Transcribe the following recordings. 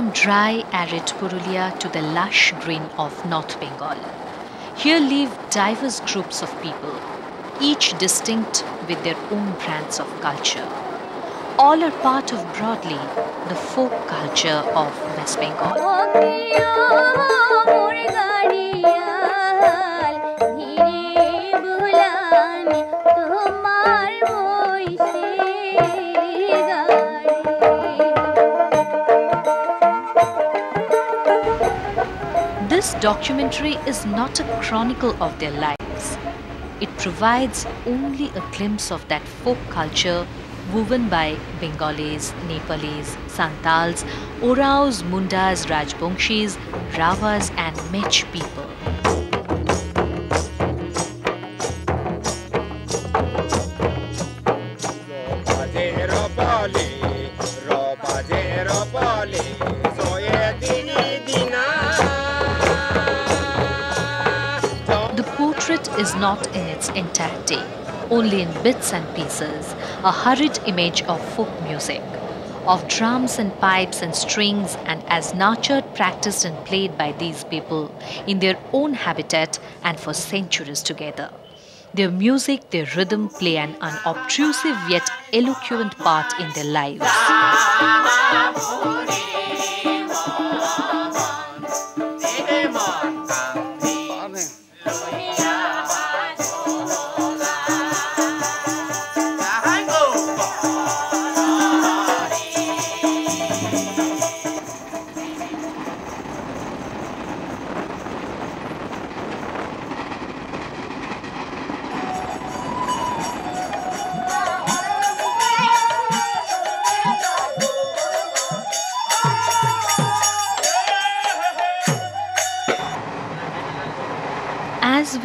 From dry, arid Purulia to the lush green of North Bengal, here live diverse groups of people, each distinct with their own brands of culture. All are part of broadly the folk culture of West Bengal. Documentary is not a chronicle of their lives. It provides only a glimpse of that folk culture woven by Bengalis, Nepalis, Santals, Oraos, Mundas, Rajbongshis, Ravas, and Mech people. Not in its entirety, only in bits and pieces, a hurried image of folk music, of drums and pipes and strings, and as nurtured, practiced, and played by these people in their own habitat and for centuries together. Their music, their rhythm play an unobtrusive yet eloquent part in their lives.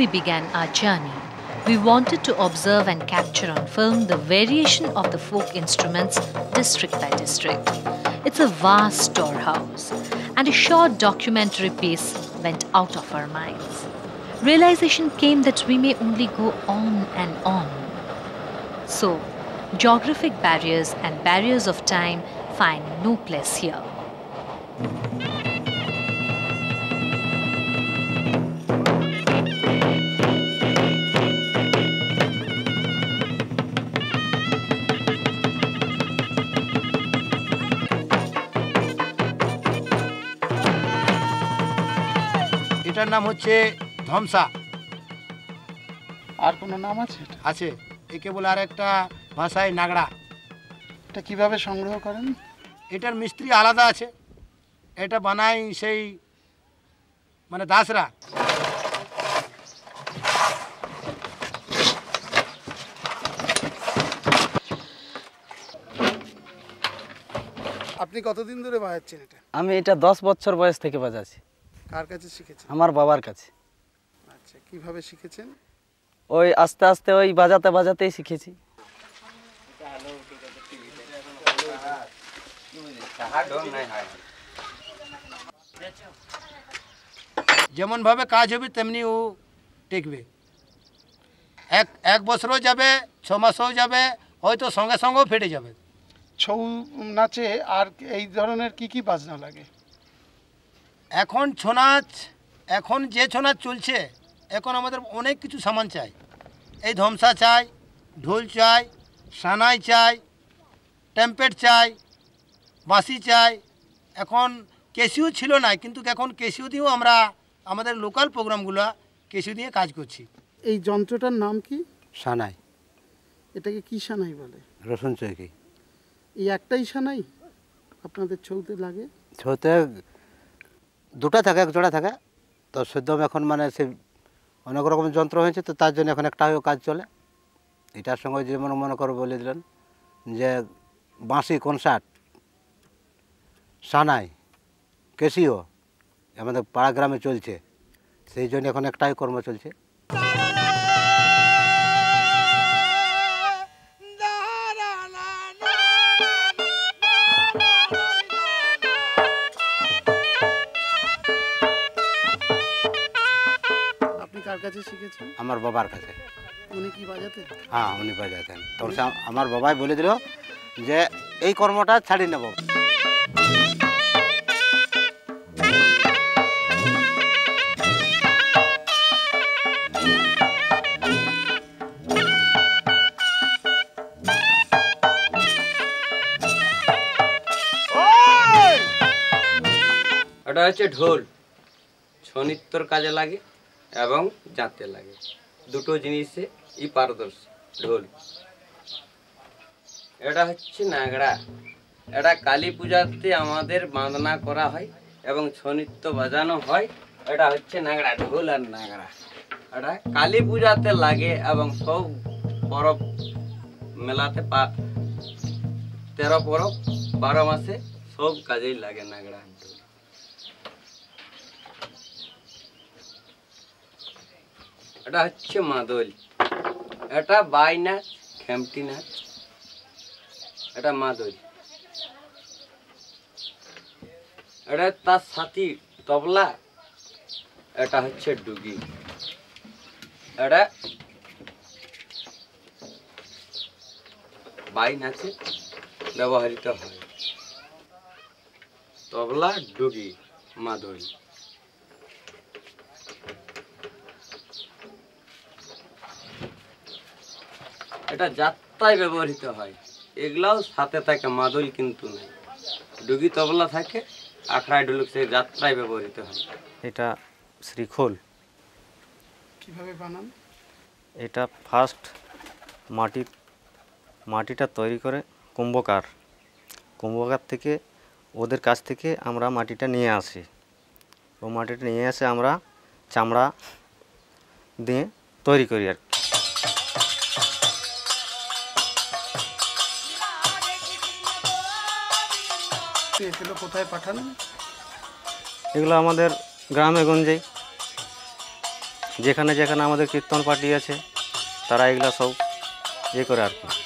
We began our journey, we wanted to observe and capture on film the variation of the folk instruments district by district. It's a vast storehouse, and a short documentary piece went out of our minds. Realization came that we may only go on and on. So, geographic barriers and barriers of time find no place here. এটার নাম হচ্ছে ধমসা। আর কোনো নাম আছে আছে। একে বলে আর একটা ভাষায় নাগড়া। এটা কীভাবে সংগ্রহ করেন? এটার মিস্ত্রি আলাদা আছে। এটা বানায় সেই মানে দাসরা। আপনি কতদিন ধরে বাজাচ্ছেন এটা? আমি এটা দশ বছর বয়স থেকে বাজাচ্ছি। কার কাছে শিখেছেন? আমার বাবার কাছে। আচ্ছা কীভাবে শিখেছেন? ওই আস্তে আস্তে ওই বাজাতে বাজাতেই শিখেছি। যেমনভাবে কাজ হবে তেমনি ও টিকবে। এক এক বছরও যাবে ছ মাসও যাবে হয়তো সঙ্গে সঙ্গেও ফেটে যাবে। ছৌ নাচে আর এই ধরনের কি কি বাজনা লাগে? এখন ছৌ নাচ এখন যে ছৌ নাচ চলছে এখন আমাদের অনেক কিছু সামান চাই। এই ধমসা চাই ঢোল চাই সানাই চাই টেম্পেট চাই বাঁশি চাই। এখন কেসিও ছিল না কিন্তু এখন কেসিও দিয়েও আমরা আমাদের লোকাল প্রোগ্রামগুলো কেসিও দিয়ে কাজ করছি। এই যন্ত্রটার নাম কি? সানাই। এটাকে কি সানাই বলে? রসুন চৌকি। এই একটাই সানাই আপনাদের ছৌতে লাগে? ছৌতে দুটো থাকে, এক জোড়া থাকে। তো সদ্য এখন মানে সে অনেক রকম যন্ত্র হয়েছে, তো তার জন্য এখন একটা হয়েও কাজ চলে। এটার সঙ্গে যেমন মনে করে বলে দিলেন যে বাঁশি, কনসার্ট, সানাই কেসিও আমাদের পাড়া গ্রামে চলছে। সেই জন্য এখন একটাই কর্ম চলছে। কাছে শিখেছেন আমার বাবার কাছে। উনি কি বাজাতেন? হ্যাঁ উনি বাজাতেন। তখন আমার বাবাই বলে দিল যে এই কর্মটা ছাড়ি নেব। এটা হচ্ছে ঢোল। ছনিত্যর কাজে লাগে। এবং জাঁতে লাগে। দুটো জিনিসে ই পারদর্শী, ঢোল। এটা হচ্ছে নাগড়া। এটা কালী পূজাতে আমাদের বাঁধনা করা হয় এবং ছৌ নৃত্য বাজানো হয়। এটা হচ্ছে নাগড়া, ঢোল আর নাগড়া। এটা কালী পূজাতে লাগে এবং সব পরব মেলাতে পা তেরো পরব বারো মাসে সব কাজেই লাগে নাগড়া আর ঢোল। এটা হচ্ছে মাদল। এটা বাই নাচ খেমটি নাচ এটা মাদল। এটা তার সাথী তবলা। এটা হচ্ছে ডুগি। এটা বাই নাচে ব্যবহৃত হয়। তবলা, ডুগি, মাদল। এটা যাত্রায় ব্যবহৃত হয়। এগুলাও সাথে থাকে মাদল কিন্তু নেই। ডুগি তবলা থাকে আখড়ায় ঢুলুক সে যাত্রায় ব্যবহৃত হয়। এটা শ্রীখোল। কীভাবে বানান? এটা ফার্স্ট মাটি মাটিটা তৈরি করে কুম্ভকার। কুম্ভকার থেকে ওদের কাছ থেকে আমরা মাটিটা নিয়ে আসি। ও মাটিটা নিয়ে এসে আমরা চামড়া দিয়ে তৈরি করি আর এগুলো কোথায় পাঠান? এগুলো আমাদের গ্রামে গঞ্জেই যেখানে যেখানে আমাদের কীর্তন পার্টি আছে, তারা এগুলো সব ইয়ে করে আর কি।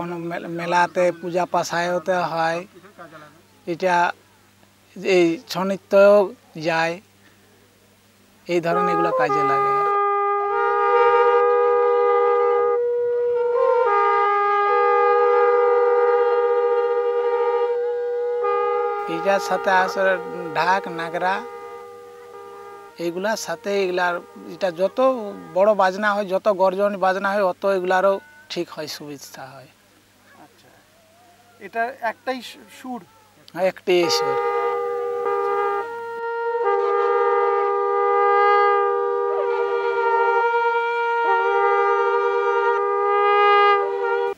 কোনো মেলাতে পূজা পাশায়তে হয়। এটা এই ছনিত্যও যায়। এই ধরনের এগুলো কাজে লাগে। এটার সাথে আসলে ঢাক, নাগরা এইগুলার সাথে এগুলার, এটা যত বড় বাজনা হয়, যত গর্জন বাজনা হয়, অত এগুলারও ঠিক হয়, সুবিধা হয়। এটা একটাই সুর? আর একটি ঈশ্বর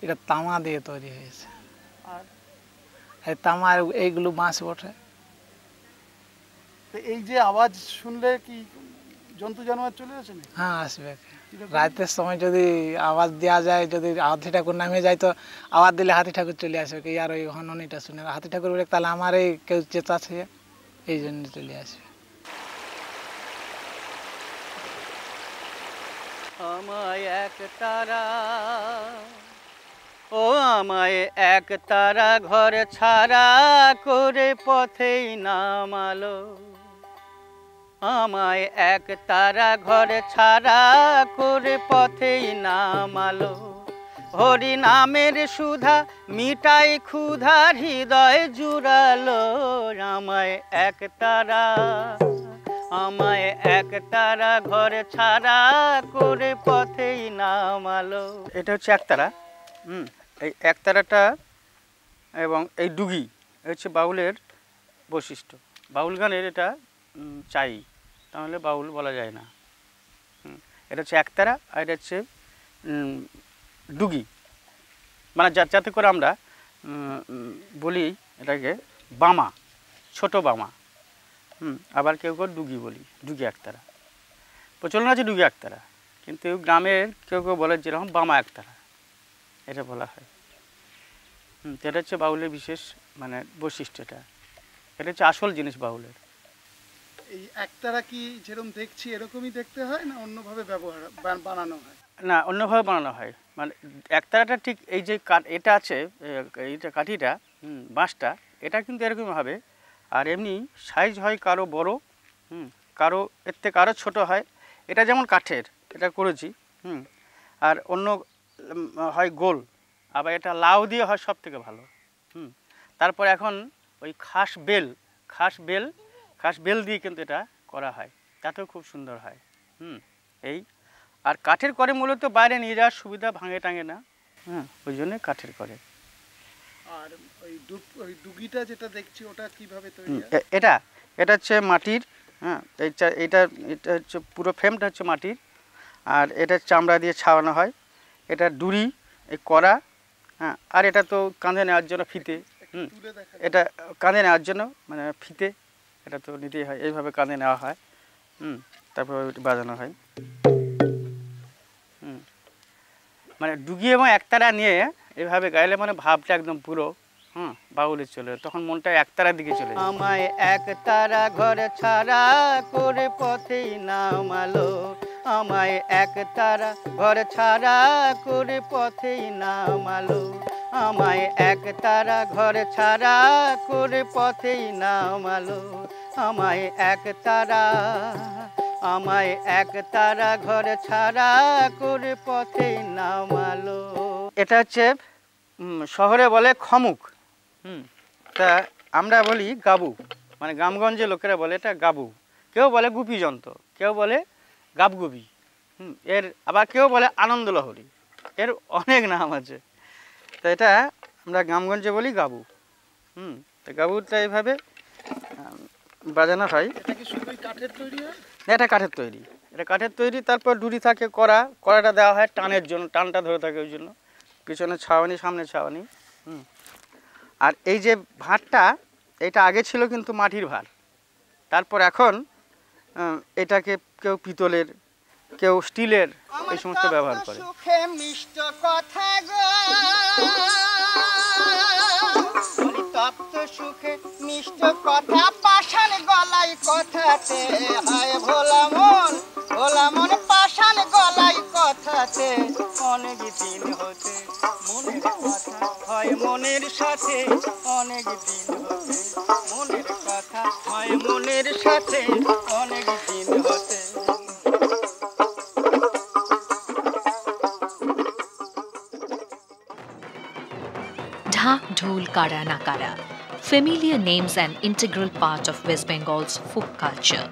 এটা তামা দিয়ে তৈরি হয়েছে। আর? এই তামার এইগুলো বাঁশ বটে। এই যে আওয়াজ শুনলে কি জন্তু জানোয়ার চলে আসে না হ্যাঁ আসবে। রাতের সময় যদি আওয়াজ দেওয়া যায় যদি হাতি ঠাকুর নামে যায় তো আওয়াজ দিলে হাতি ঠাকুর চলে আসবে। কি আর ওই হননিটা শুনে হাতি ঠাকুর বলে তাহলে আমার এই কেউ চেঁচাছে এই জন্য চলে আসবে। আমায় এক তারা ও আমায় এক তারা ঘর ছাড়া করে পথেই নামালো। আমায় এক তারা ঘর ছাড়া করে পথেই নামালো। হরি নামের সুধা মিটাই ক্ষুধা হৃদয় জুড়ালো। আমায় এক তারা, আমায় এক তারা ঘরে ছাড়া করে পথেই নামালো। এটা হচ্ছে একতারা হুম, এই একতারাটা এবং এই ডুগি হচ্ছে বাউলের বৈশিষ্ট্য। বাউল গানের এটা চাই। তাহলে বাউল বলা যায় না। এটা হচ্ছে একতারা আর এটা হচ্ছে ডুগি। মানে যা- যাতে করে আমরা বলি এটাকে বামা, ছোট বামা। হুম, আবার কেউ কেউ ডুগি বলি, ডুগি একতারা। প্রচলন আছে ডুগি একতারা, কিন্তু গ্রামের কেউ কেউ বলে যেরকম বামা একতারা, এটা বলা হয়। হুম এটা হচ্ছে বাউলের বিশেষ মানে বৈশিষ্ট্য এটা। এটা হচ্ছে আসল জিনিস বাউলের। এই একতারা কি যেরকম দেখছি এরকমই দেখতে হয় না অন্যভাবে ব্যবহার বানানো হয়? না অন্যভাবে বানানো হয়। মানে একতারাটা ঠিক এই যে কাঠ এটা আছে এইটা কাঠিটা হুম, বাঁশটা এটা কিন্তু এরকম হবে। আর এমনি সাইজ হয় কারও বড় হুম কারও এর থেকে আরও ছোটো হয়। এটা যেমন কাঠের এটা করেছি হুম। আর অন্য হয় গোল আবার এটা লাউ দিয়ে হয় সব থেকে ভালো হুম। তারপর এখন ওই খাস বেল খাস বেল খাস বেল দিয়ে কিন্তু এটা করা হয়। তাতেও খুব সুন্দর হয়। হুম এই আর কাঠের করে মূলত বাইরে নিয়ে যাওয়ার সুবিধা ভাঙে টাঙে না। হ্যাঁ ওই জন্যে কাঠের করে। আর ওই ওই ডুগিটা যেটা দেখছি ওটা কীভাবে তৈরি এটা এটা হচ্ছে মাটির হ্যাঁ এইটা এটা এটা হচ্ছে পুরো ফ্রেমটা হচ্ছে মাটির। আর এটা চামড়া দিয়ে ছাওয়ানো হয়। এটা ডুরি এই করা হ্যাঁ আর এটা তো কাঁধে নেওয়ার জন্য ফিতে। হুম এটা কাঁধে নেওয়ার জন্য মানে ফিতে। এটা তো নিতেই হয়। এইভাবে কাঁধে নেওয়া হয়। হুম, তারপর বাজানো হয়। হুম। মানে ডুগি এবং একতারা নিয়ে এভাবে গাইলে মানে ভাবটা একদম পুরো, হুম, বাউলে চলে তখন মনটা একতারার দিকে চলে আমায় একতারা ঘর ছাড়া করে পথেই নামালো। আমায় একতারা ঘর ছাড়া করে পথেই নামালো। আমায় এক তারা ঘর ছাড়া করে পথেই নামালো। আমায় এক তারা, আমায় এক তারা ঘর ছাড়া করে পথেই নামালো। এটা হচ্ছে শহরে বলে খমুক। হুম, তা আমরা বলি গাবু। মানে গ্রামগঞ্জে লোকেরা বলে এটা গাবু। কেউ বলে গুপি যন্ত্র কেউ বলে গাবগুবি। হুম, এর আবার কেউ বলে আনন্দ লহরী এর অনেক নাম আছে। তো এটা আমরা গ্রামগঞ্জে বলি গাবু। হুম তো গাবুটা এইভাবে বাজানো হয়। এটা কি শুধুই কাঠের তৈরি হয়? এটা কাঠের তৈরি। এটা কাঠের তৈরি তারপর ডুরি থাকে কড়া। কড়াটা দেওয়া হয় টানের জন্য টানটা ধরে থাকে ওই জন্য। পিছনে ছাওয়ানি সামনে ছাওয়ানি হুম। আর এই যে ভাঁড়টা এটা আগে ছিল কিন্তু মাটির ভাঁড়। তারপর এখন এটাকে কেউ পিতলের কেউ স্টিলের এই সমস্ত ব্যবহার করে। সুখে মিষ্ট কথা পাষাণ হয় ভোলা পাষাণ কথাতে অনেক দিন কথা মনের সাথে অনেক দিন হতে মনের কথা, হয় মনের সাথে অনেক দিন হতে Dhak Dhol Kara Nakara, familiar names and integral part of West Bengal's folk culture.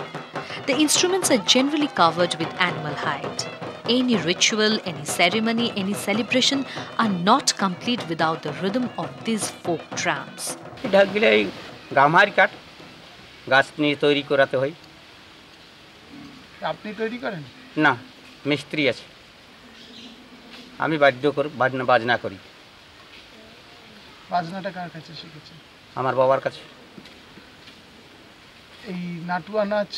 The instruments are generally covered with animal hide. Any ritual, any ceremony, any celebration are not complete without the rhythm of these folk drums. ঢাকগুলো এই গামার কাঠ গাছ নিয়ে তৈরি করাতে হয় আপনি তৈরি করেন না মিস্ত্রি আছে আমি বাদ্য করি বাজনা বাজনা করি বাজনাটা কার কাছে শিখেছেন আমার বাবার কাছে। এই নাটুয়া নাচ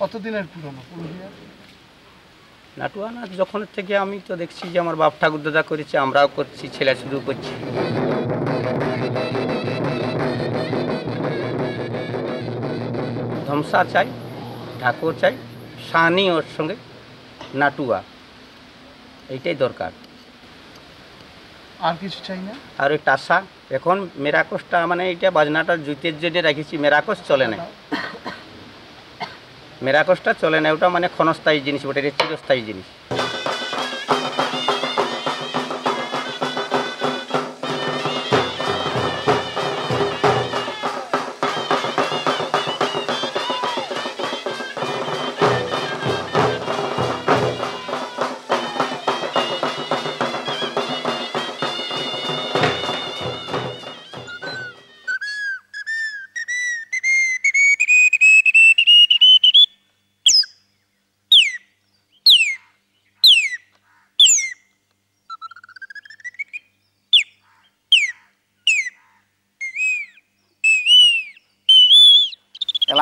কতদিনের পুরনো? পুরুলিয়ার নাটুয়া নাচ যখন থেকে আমি তো দেখছি যে আমার বাপ ঠাকুর দাদা করেছে আমরাও করছি ছেলে শুধু করছি। ধমসা চাই ঠাকুর চাই সানি ওর সঙ্গে নাটুয়া। এইটাই দরকার। আর কিছু চাই না? আর ওই টাসা, এখন মেরাকসটা মানে এটা বাজনাটা জুতের জন্য রেখেছি মেরাকস চলে না। মেরাকসটা চলে না, ওটা মানে ক্ষণস্থায়ী জিনিস ওটা চিরস্থায়ী জিনিস।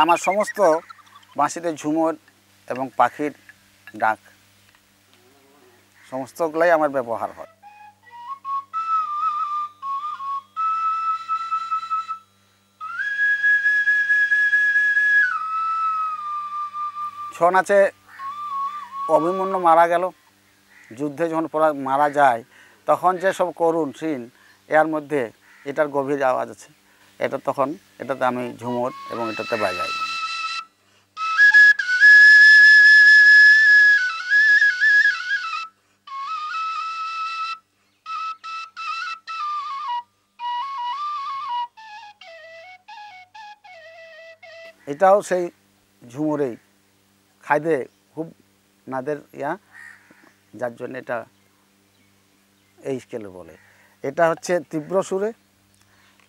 আমার সমস্ত বাঁশিতে ঝুমুর এবং পাখির ডাক, সমস্তগুলাই আমার ব্যবহার হয়। ছৌ নাচে অভিমন্যু মারা গেল। যুদ্ধে যখন মারা যায়, তখন যে সব করুণ সিন, এর মধ্যে এটার গভীর আওয়াজ আছে। এটা তখন, এটাতে আমি ঝুমুর এবং এটাতে বাজাই। এটাও সেই ঝুমুরেই। খাইতে খুব নাদের ইয়া, যার জন্য এটা এই স্কেলে বলে। এটা হচ্ছে তীব্র সুরে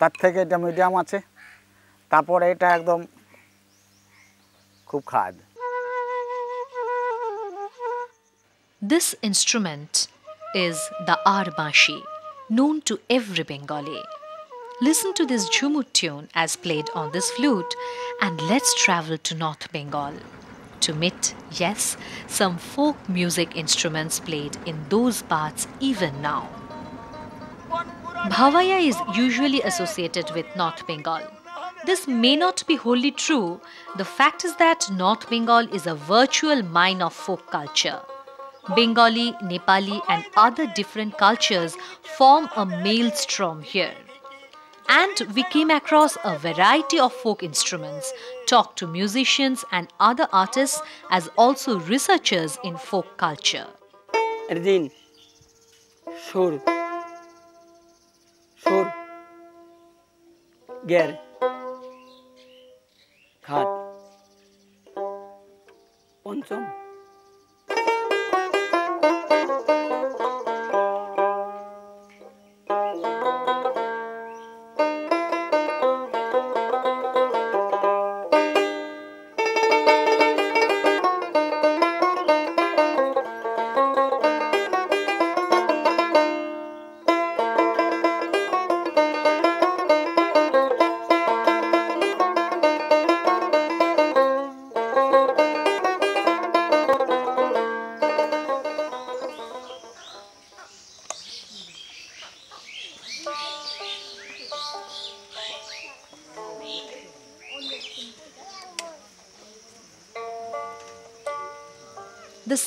তার থেকে এটা মিডিয়াম আছে তারপরে এটা একদম খুব খাদ This instrument is the Arbashi, known to every Bengali. Listen to this Jhumur tune as played on this flute and let's travel to North Bengal to meet, yes, some folk music instruments played in those parts even now. Bhavaya is usually associated with North Bengal. This may not be wholly true. The fact is that North Bengal is a virtual mine of folk culture. Bengali, Nepali, and other different cultures form a maelstrom here. And we came across a variety of folk instruments, talked to musicians and other artists as also researchers in folk culture. Sure. সুর গের খাট পঞ্চম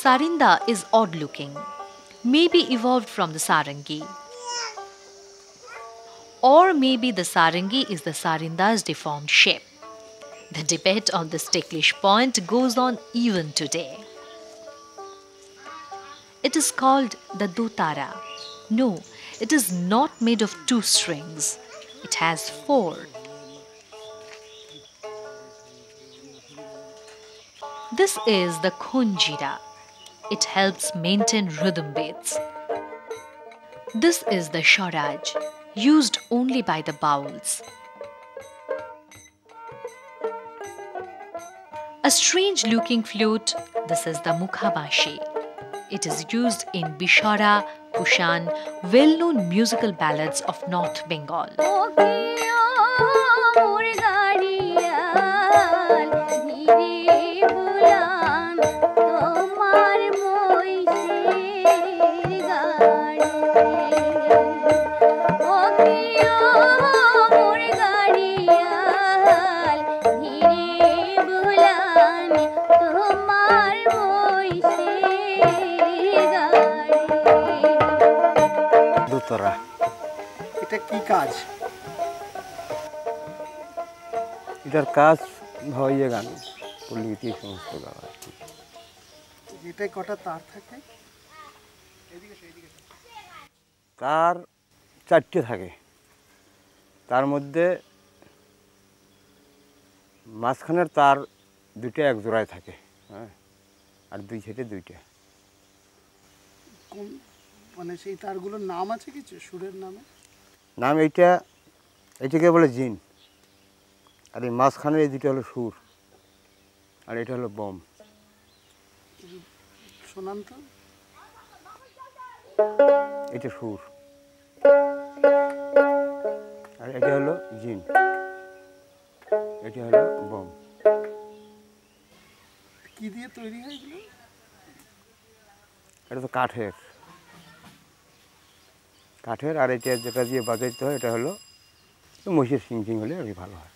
sarinda is odd looking, maybe evolved from the sarangi. Or maybe the sarangi is the sarinda's deformed shape. The debate on this ticklish point goes on even today. It is called the Dutara. No, it is not made of two strings. It has four. This is the khunjira it helps maintain rhythm beats. This is the sharaj, used only by the bowels. A strange looking flute, this is the mukhabashi. It is used in Bishara, Kushan, well known musical ballads of North Bengal. Oh, okay. কাজ। এটার কাজ ভাইয়া গান পল্লীগীতি সমস্ত গাওয়া আর কি। এটাই কটা তার থাকে তার চারটে থাকে। তার মধ্যে মাঝখানের তার দুটো এক জোড়ায় থাকে হ্যাঁ আর দুই সাইডে দুইটা। মানে সেই তারগুলোর নাম আছে কিছু? সুরের নামে? নাম এইটা এইটাকে বলে জিন। আর এই মাঝখানের এই দুটো হলো সুর আর এটা হলো বম। শোনান তো। এটা সুর। আর এটা হলো জিন। এটা হলো বম। কি দিয়ে তৈরি হয় এগুলো এটা তো কাঠের। কাঠের আর এটা যেটা দিয়ে বাজাইতে হয়, এটা হলো মহিষের সিং সিং হলে আর ভালো হয়।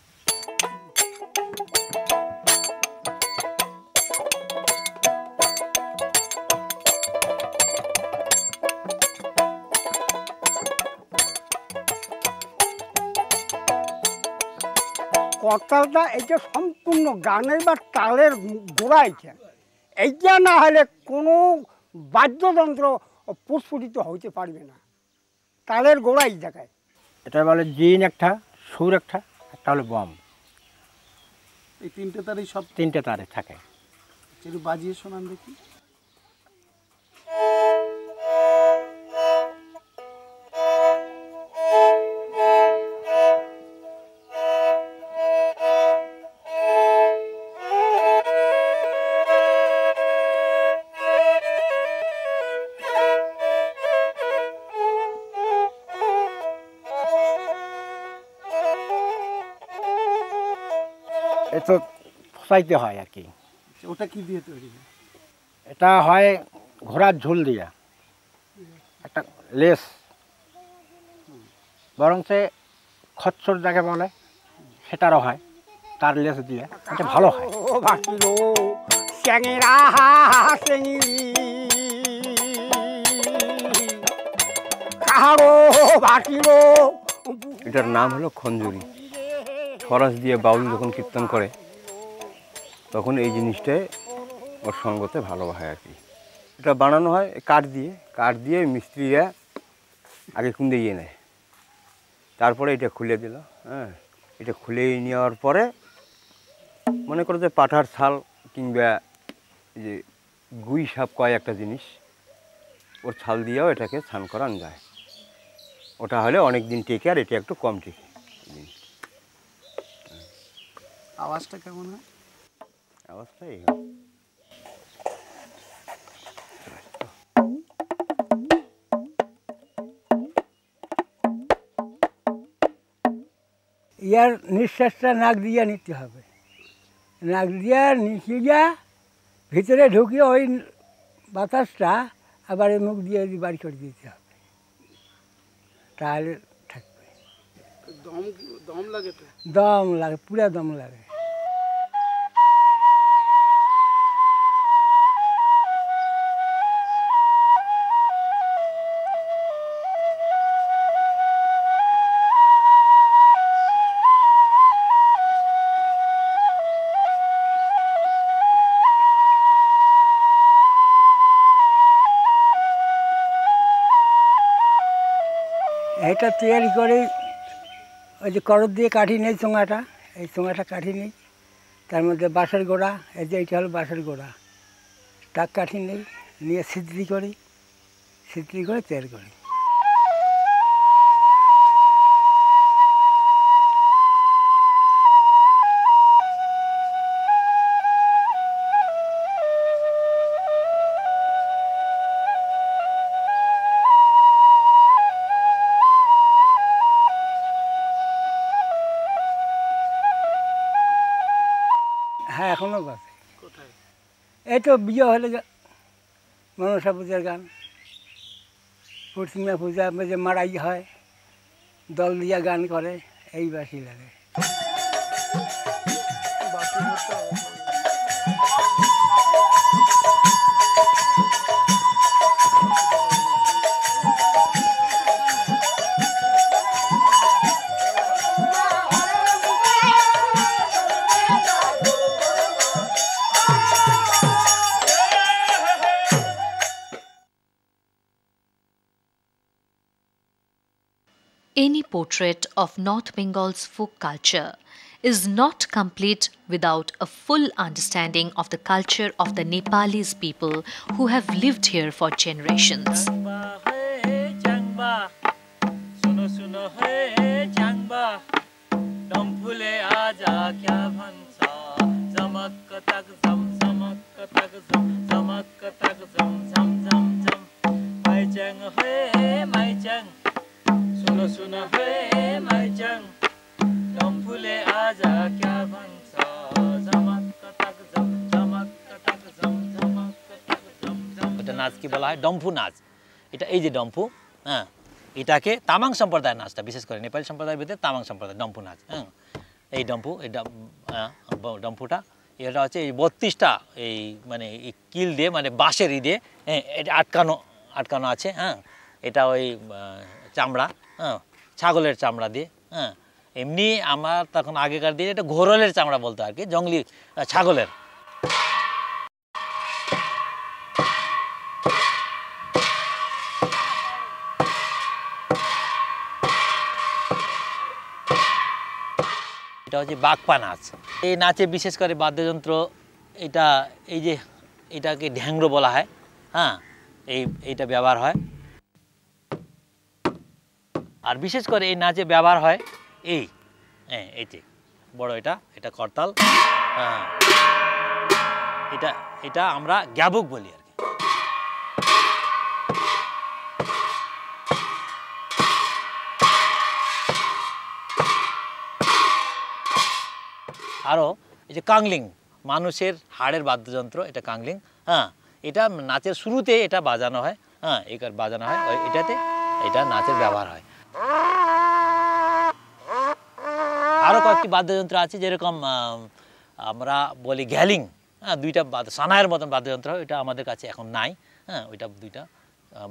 করতালটা এটা সম্পূর্ণ গানের বা তালের গোড়াইছে, এইটা না হলে কোনো বাদ্যযন্ত্র প্রস্ফুটিত হইতে পারবে না। তালের গোড়াই দেখায় এটা বলে জিন একটা সুর একটা একটা হলো বম। এই তিনটে তারই সব তিনটে তারে থাকে। একটু বাজিয়ে শোনান দেখি। ফসাইতে হয় আর কি। ওটা কি দিয়ে তৈরি এটা হয় ঘোড়ার ঝুল দিয়া। একটা লেস। বরং সে খচ্ছর যাকে বলে সেটারও হয় তার লেস দিয়ে। এটা ভালো হয়। এটার নাম হলো খঞ্জুরি। খরচ দিয়ে বাউল যখন কীর্তন করে, তখন এই জিনিসটাই ওর সঙ্গতে ভালো হয় আর কি। এটা বানানো হয় কাঠ দিয়ে কাঠ দিয়ে মিস্ত্রিরা আগে কুন্দে ইয়ে নেয়। তারপরে এটা খুলে দিল হ্যাঁ। এটা খুলে নেওয়ার পরে মনে করো যে পাঠার ছাল কিংবা যে গুই সাপ কয় একটা জিনিস, ওর ছাল দিয়েও এটাকে স্নান করানো যায়। ওটা হলে অনেক দিন টেকে আর এটা একটু কম টেকে। আওয়াজটা কেমন হয়? অবস্থা এই ইয়ার নিঃশ্বাসটা নাক দিয়ে নিতে হবে। নাক দিয়ে নিচে যা ভিতরে ঢুকিয়ে ওই বাতাসটা আবার এই মুখ দিয়ে বাড়ি করে দিতে হবে তাহলে দম দম লাগে দম লাগে পুরা দম লাগে। এটা তৈরি করে ওই যে করদ দিয়ে কাঠি নেই চোঙাটা, এই চোঙাটা কাঠি নেই। তার মধ্যে বাঁশের গোড়া, এই যে এইটা হলো বাঁশের গোড়া। তার কাঠি নেই, নিয়ে সিদ্ধি করি সিদ্ধি করে তৈরি করি। এই তো বিয়ে হলে মনসা পূজার গান, পশ্চিমা পূজা যে মারাই হয়, দল দিয়া গান করে এই বাসি লাগে। Of North Bengal's folk culture is not complete without a full understanding of the culture of the Nepalese people who have lived here for generations. নাচ কি বলা হয়? ডম্ফু নাচ। এটা এই যে ডম্ফু হ্যাঁ এটাকে তামাং সম্প্রদায়ের নাচটা বিশেষ করে নেপালি সম্প্রদায়ের ভিতরে তামাং সম্প্রদায় ডম্ফু নাচ হ্যাঁ। এই ডম্ফু এই ডম্ফুটা হ্যাঁ, এটা হচ্ছে এই বত্রিশটা এই মানে এই কিল দিয়ে মানে বাঁশের ই দিয়ে হ্যাঁ, এটা আটকানো আটকানো আছে হ্যাঁ। এটা ওই চামড়া হ্যাঁ ছাগলের চামড়া দিয়ে হ্যাঁ। এমনি আমার তখন আগেকার দিনে এটা ঘোরলের চামড়া বলতো আর কি, জঙ্গলি ছাগলের। এটা হচ্ছে বাগপা নাচ এই নাচে বিশেষ করে বাদ্যযন্ত্র, এটা এই যে এটাকে ঢ্যাংরো বলা হয় হ্যাঁ এই, এইটা ব্যবহার হয়। আর বিশেষ করে এই নাচে ব্যবহার হয়, এই হ্যাঁ এই যে, বড় এটা এটা করতাল হ্যাঁ এটা এটা আমরা গ্যাবুক বলি আর কি। আরও এই যে কাংলিং, মানুষের হাড়ের বাদ্যযন্ত্র, এটা কাংলিং হ্যাঁ এটা নাচের শুরুতে এটা বাজানো হয় হ্যাঁ এই বাজানো হয় এটাতে, এটা নাচের ব্যবহার হয়। আরও কয়েকটি বাদ্যযন্ত্র আছে যেরকম আমরা বলি গ্যালিং হ্যাঁ দুইটা বাদ্য সানায়ের মতন বাদ্যযন্ত্র হয় এটা আমাদের কাছে এখন নাই। হ্যাঁ ওইটা দুইটা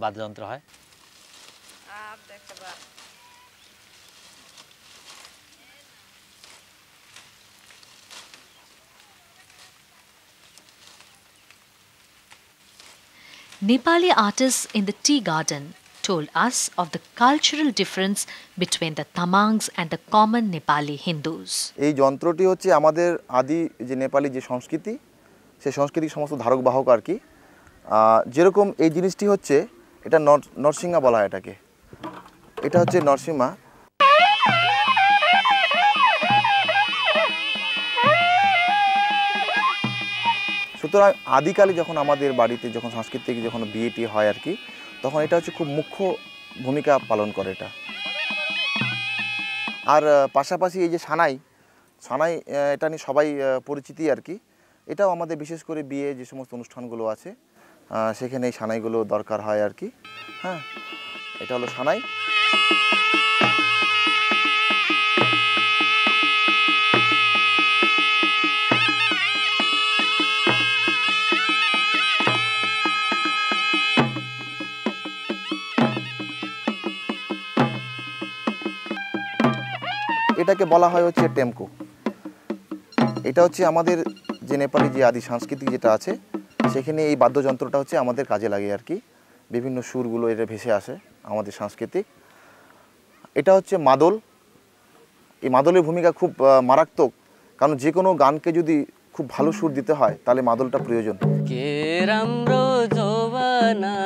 বাদ্যযন্ত্র হয়। Nepali artists in the tea garden told us of the cultural difference between the Tamangs and the common Nepali Hindus. এই যন্ত্রটি হচ্ছে আমাদের আদি যে নেপালি যে সংস্কৃতি, সেই সংস্কৃতির সমস্ত ধারক বাহক আর কি। যেরকম এই জিনিসটি হচ্ছে, এটা নর- নরসিংহা বলা হয় এটাকে। এটা হচ্ছে নরসিংহা। সুতরাং আদিকালে যখন আমাদের বাড়িতে যখন সাংস্কৃতিক যখন বিয়েটি হয় আর কি তখন এটা হচ্ছে খুব মুখ্য ভূমিকা পালন করে এটা। আর পাশাপাশি এই যে সানাই সানাই এটা নিয়ে সবাই পরিচিতি আর কি। এটাও আমাদের বিশেষ করে বিয়ে যে সমস্ত অনুষ্ঠানগুলো আছে সেখানে এই সানাইগুলো দরকার হয় আর কি। হ্যাঁ এটা হলো সানাই। এটাকে বলা হয় হচ্ছে টেম্পু এটা হচ্ছে আমাদের যে নেপালি যে আদি সাংস্কৃতিক যেটা আছে, সেখানে এই বাদ্যযন্ত্রটা হচ্ছে আমাদের কাজে লাগে আর কি। বিভিন্ন সুরগুলো এটা ভেসে আসে আমাদের সাংস্কৃতিক। এটা হচ্ছে মাদল। এই মাদলের ভূমিকা খুব মারাত্মক। কারণ যে কোনো গানকে যদি খুব ভালো সুর দিতে হয়, তাহলে মাদলটা প্রয়োজন। কেরাম জোবানা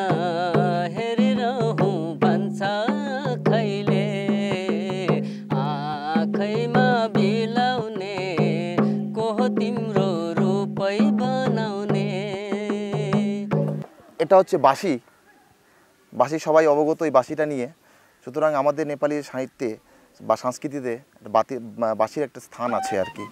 এটা হচ্ছে বাঁশি। বাঁশি সবাই অবগত এই বাঁশিটা নিয়ে। সুতরাং আমাদের নেপালি সাহিত্যে বা সংস্কৃতিতে বাতি বাঁশির একটা স্থান আছে আর কি।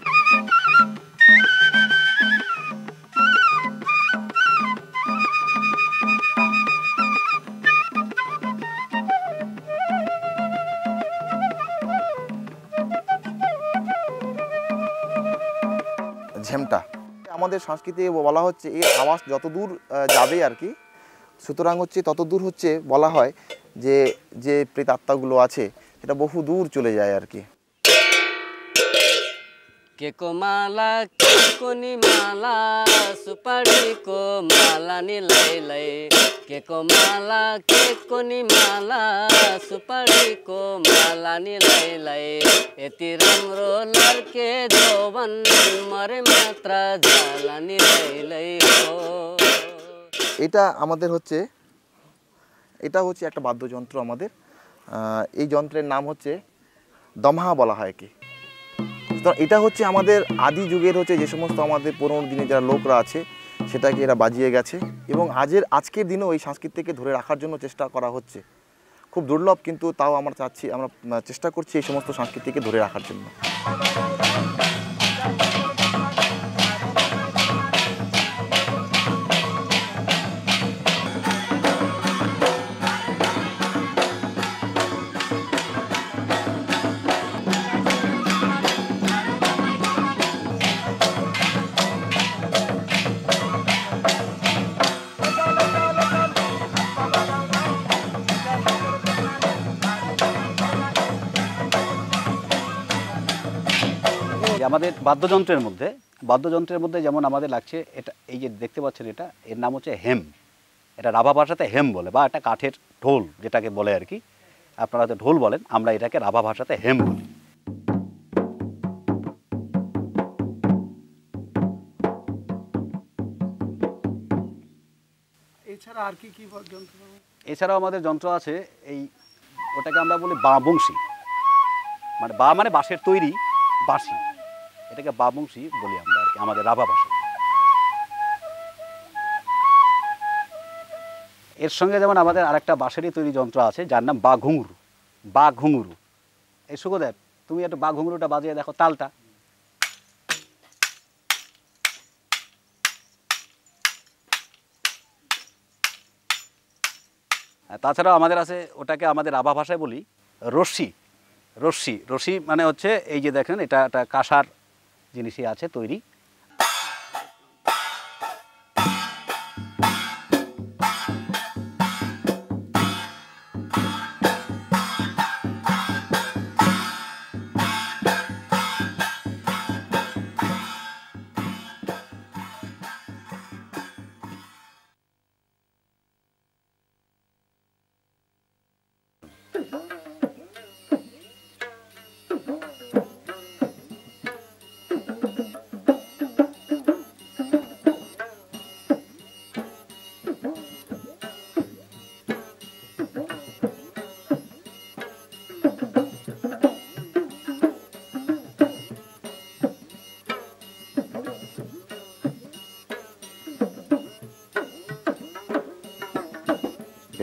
সংস্কৃতি বলা হচ্ছে এই আওয়াজ যত দূর যাবে আর কি, সুতরাং হচ্ছে তত দূর হচ্ছে বলা হয় যে যে প্রেতাত্মাগুলো আছে, সেটা বহু দূর চলে যায় আর কি। के को माला के को नि माला सुपारीको माला नि लै लै के को माला के को नि माला सुपारीको माला नि लै लै यति राम्रो लर्के जोवन मरे मात्र जाला नि लै लै हो এটা আমাদের হচ্ছে এটা হচ্ছে একটা বাদ্যযন্ত্র আমাদের আহ, এই যন্ত্রের নাম হচ্ছে দমহা বলা হয় কি সুতরাং এটা হচ্ছে আমাদের আদি যুগের হচ্ছে যে সমস্ত আমাদের পুরোনো দিনে যারা লোকরা আছে, সেটাকে এরা বাজিয়ে গেছে এবং আজের, আজকের দিনেও এই সংস্কৃতিকে ধরে রাখার জন্য চেষ্টা করা হচ্ছে। খুব দুর্লভ কিন্তু তাও আমরা চাচ্ছি, আমরা চেষ্টা করছি এই সমস্ত সংস্কৃতিকে ধরে রাখার জন্য। আমাদের বাদ্যযন্ত্রের মধ্যে বাদ্যযন্ত্রের মধ্যে যেমন আমাদের লাগছে এটা এই যে দেখতে পাচ্ছেন এটা এর নাম হচ্ছে হেম। এটা রাভা ভাষাতে হেম বলে বা একটা কাঠের ঢোল যেটাকে বলে আর কি। আপনারা হয়তো ঢোল বলেন আমরা এটাকে রাভা ভাষাতে হেম বলি। এছাড়া আর কি কি যন্ত্র এছাড়াও আমাদের যন্ত্র আছে এই ওটাকে আমরা বলি বা বংশী। মানে বা মানে বাঁশের তৈরি বাঁশি। এটাকে বা বংশী বলি আমরা আর কি, আমাদের রাভা ভাষা এর সঙ্গে যেমন আমাদের আরেকটা বাঁশেরই তৈরি যন্ত্র আছে, যার নাম বা ঘুঙুরু। বা ঘুঙুরু। এই সুখদেব তুমি একটু বা ঘুঙুরুটা বাজিয়ে দেখো তালটা। তাছাড়াও আমাদের আছে, ওটাকে আমাদের আভা ভাষায় বলি রশ্মি। রশ্মি রশ্মি মানে হচ্ছে এই যে দেখেন, এটা একটা কাঁসার জিনিসই আছে তৈরি।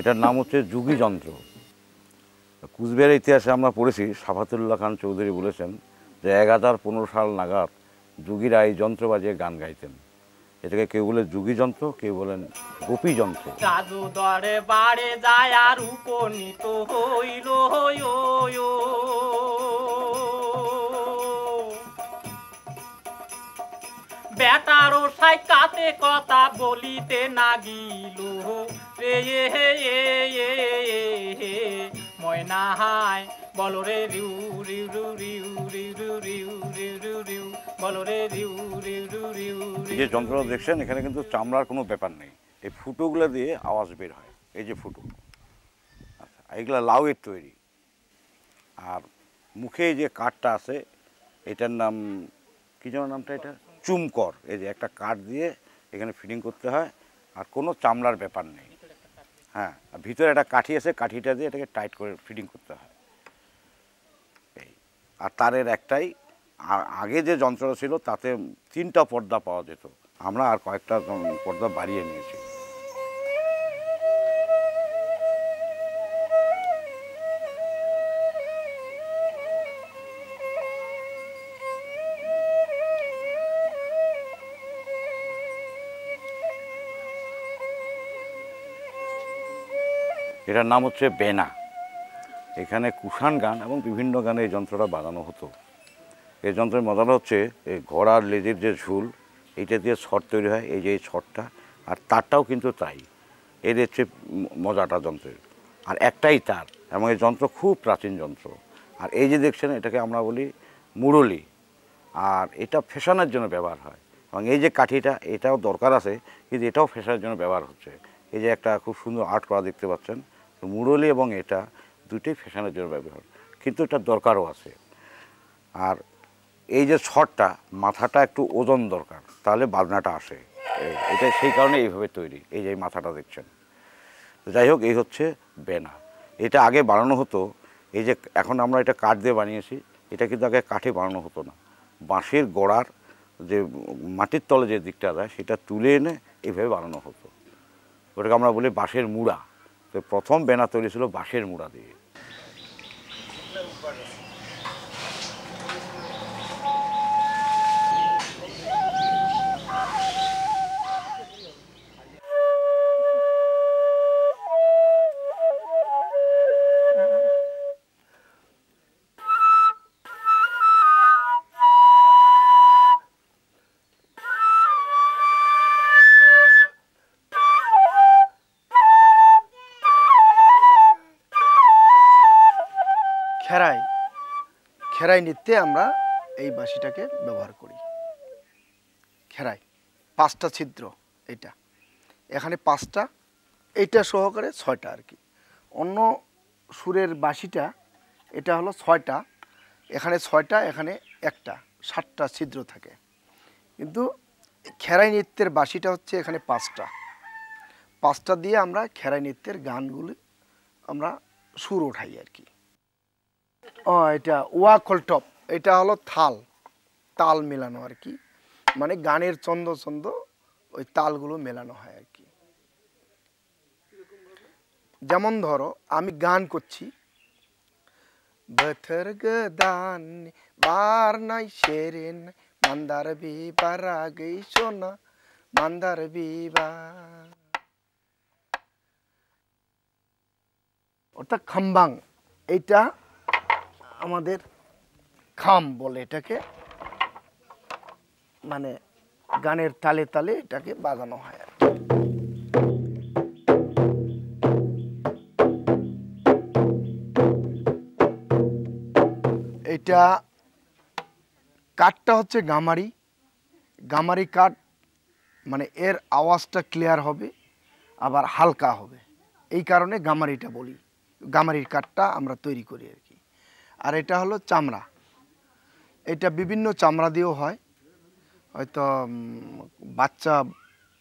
এটার নাম হচ্ছে যুগী যন্ত্র কুচবিহারের ইতিহাসে আমরা পড়েছি, সাফাতুল্লাহ খান চৌধুরী বলেছেন যে এক হাজার পনেরো সাল নাগাদ যুগীরা এই যন্ত্র বাজিয়ে গান গাইতেন। এটাকে কেউ বলে যুগী যন্ত্র কেউ বলেন গোপী যন্ত্র জাদু দরে বাড়ে বেটারো সাই কথা বলিতে না গিল রিউ রিউ রিউ রিউ রিউ রিউ রিউ রিউ রিউ রিউ যে যন্ত্রটা দেখছেন, এখানে কিন্তু চামড়ার কোনো ব্যাপার নেই। এই ফুটোগুলো দিয়ে আওয়াজ বের হয়, এই যে ফুটো। আচ্ছা এইগুলা লাউয়ের তৈরি। আর মুখে যে কাঠটা আছে, এটার নাম, কী যেন নামটা এটা? চুমকর। এই যে একটা কাঠ দিয়ে এখানে ফিটিং করতে হয়, আর কোনো চামড়ার ব্যাপার নেই। হ্যাঁ আর ভিতরে একটা কাঠি আছে, কাঠিটা দিয়ে এটাকে টাইট করে ফিটিং করতে হয়। এই, আর তারের একটাই আগে যে যন্ত্র ছিল, তাতে তিনটা পর্দা পাওয়া যেত। আমরা আর কয়েকটা পর্দা বাড়িয়ে নিয়েছি। এটার নাম হচ্ছে বেনা। এখানে কুষাণ গান এবং বিভিন্ন গানে এই যন্ত্রটা বাজানো হতো। এই যন্ত্রের মজাটা হচ্ছে, এই ঘোড়ার লেজের যে ঝুল, এইটা দিয়ে ছট তৈরি হয়, এই যে এই ছটটা আর তারটাও কিন্তু তাই। এর হচ্ছে মজাটা যন্ত্রের। আর একটাই তার, এবং এই যন্ত্র খুব প্রাচীন যন্ত্র। আর এই যে দেখছেন, এটাকে আমরা বলি মুরলি। আর এটা ফ্যাশনের জন্য ব্যবহার হয়। এবং এই যে কাঠিটা, এটাও দরকার আছে, কিন্তু এটাও ফ্যাশনের জন্য ব্যবহার হচ্ছে। এই যে একটা খুব সুন্দর আর্ট করা দেখতে পাচ্ছেন মুরলি এবং এটা দুটোই ফ্যাশনের জন্য ব্যবহার। কিন্তু এটা দরকারও আছে। আর এই যে ছটটা মাথাটা একটু ওজন দরকার, তাহলে বাজনাটা আসে। এটা সেই কারণে এইভাবে তৈরি, এই যে মাথাটা দেখছেন। যাই হোক, এই হচ্ছে বেনা। এটা আগে বানানো হতো, এই যে এখন আমরা এটা কাঠ দিয়ে বানিয়েছি, এটা কিন্তু আগে কাঠে বানানো হতো না। বাঁশের গোড়ার যে মাটির তলে যে দিকটা দেয়, সেটা তুলে এনে এইভাবে বানানো হতো। ওটাকে আমরা বলি বাঁশের মুড়া। তো প্রথম বেনা তৈরি ছিল বাঁশের মুড়া দিয়ে। খেরাই খেরাই নৃত্যে আমরা এই বাঁশিটাকে ব্যবহার করি। খেরাই, পাঁচটা ছিদ্র এটা। এখানে পাঁচটা, এইটা সহকারে ছয়টা আর কি। অন্য সুরের বাঁশিটা, এটা হলো ছয়টা, এখানে ছয়টা, এখানে একটা, সাতটা ছিদ্র থাকে। কিন্তু খেরাই নৃত্যের বাঁশিটা হচ্ছে এখানে পাঁচটা। পাঁচটা দিয়ে আমরা খেরাই নৃত্যের গানগুলি আমরা সুর ওঠাই আর কি। ও, এটা ওয়াকল টপ। এটা হলো থাল, তাল মেলানো আর কি। মানে গানের ছন্দ ছন্দ ওই তালগুলো মেলানো হয় আর কি। যেমন ধরো, আমি গান করছি। বথর গদান, বার নাই শেরেন, মান্দার বিবার আগে সোনা মান্দার বিবার। অর্থাৎ খাম্বাং, এইটা আমাদের খাম বলে এটাকে মানে গানের তালে তালে এটাকে বাজানো হয় আর এটা কাঠটা হচ্ছে গামারি। গামারি কাঠ মানে এর আওয়াজটা ক্লিয়ার হবে, আবার হালকা হবে। এই কারণে গামারিটা বলি। গামারির কাঠটা আমরা তৈরি করি আর কি। আর এটা হলো চামড়া। এটা বিভিন্ন চামড়া দিয়েও হয়। হয়তো বাচ্চা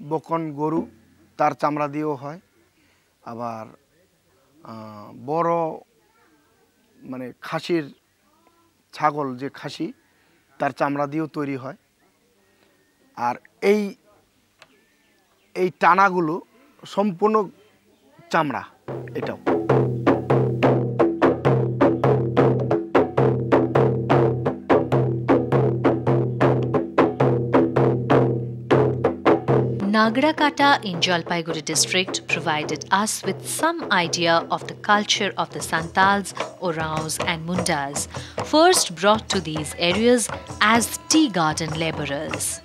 বকন গরু তার চামড়া দিয়েও হয়। আবার বড় মানে খাসির ছাগল যে খাসি, তার চামড়া দিয়েও তৈরি হয়। আর এই এই টানাগুলো সম্পূর্ণ চামড়া এটাও। Nagrakata in Jalpaiguri district provided us with some idea of the culture of the Santals, Oraons, and Mundas, first brought to these areas as tea garden laborers.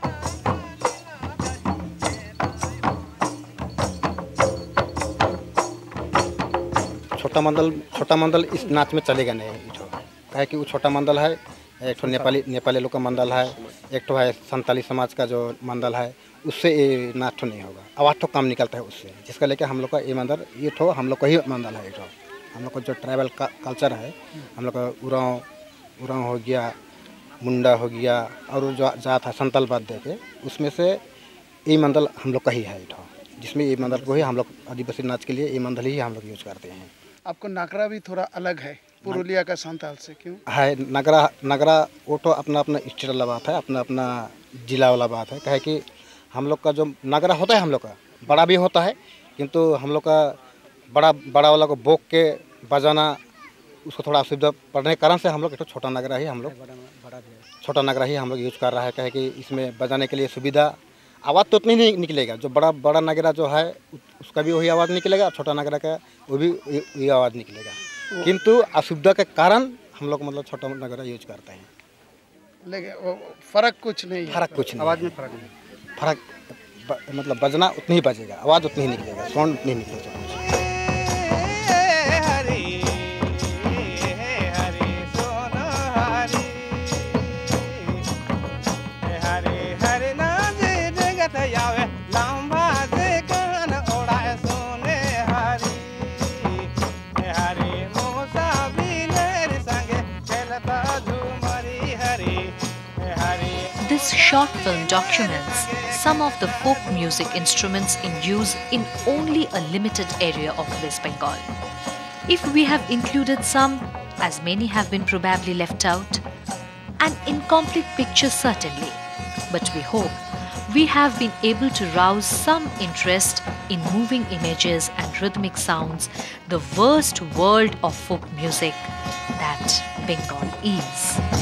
छोटा मंडल छोटा मंडल इस नाच में चलेगा नहीं एक ठो काहे कि वो छोटा मंडल है एक ठो नेपाली नेपाली लोग का मंडल है एक ठो है संताली समाज का जो मंडल है उससे ये नाच ठो नहीं होगा। आठ ठो काम निकलता है उससे जिसका लेके हम लोग का ये मंडल ये ठो हम लोग का ही मंडल है ठो हम लोग का जो ट्राइबल का कल्चर है हम लोग का उराव उराव हो गया मुंडा हो गया और जो जात है संतल बात दे के उसमें से ये मंडल हम लोग का ही है ठो जिसमें ये मंडल को ही हम लोग आदिवासी नाच के लिए ये मंडल ही हम लोग यूज़ करते हैं। आपको नाकरा भी थोड़ा अलग है पुरुलिया का संताल से क्यों? है नगरा नगरा वो तो अपना अपना स्टेट वाला बात है अपना अपना जिला वाला बात है। कहे कि हम लोग का जो नगरा होता है हम लोग का बड़ा भी होता है किंतु हम लोग का बड़ा बड़ा वाला को बोक के बजाना उसको थोड़ा असुविधा पड़ने के कारण से हम लोग एक ठो छोटा नगरा ही हम लोग छोटा नगरा ही हम लोग यूज़ कर रहा है कहे कि इसमें बजाने के लिए सुविधा आवाज़ तो उतनी नहीं निकलेगा जो बड़ा बड़ा नगरा जो है उसका भी वही आवाज़ निकलेगा छोटा नगरा का वो भी वही वही आवाज़ निकलेगा। किंतु असुविधा के कारण हम लोग मतलब छोटा नगरा यूज़ करते हैं। लेकिन फ़र्क कुछ नहीं फ़र्क कुछ नहीं आवाज़ में फ़र्क नहीं फ़र्क मतलब बजना उतनी ही बजेगा, आवाज़ उतनी ही निकलेगा साउंड उतनी ही निकलेगा। Short film documents some of the folk music instruments in use in only a limited area of West Bengal. If we have included some, as many have been probably left out, an incomplete picture certainly, but we hope we have been able to rouse some interest in moving images and rhythmic sounds, the vast world of folk music that Bengal is.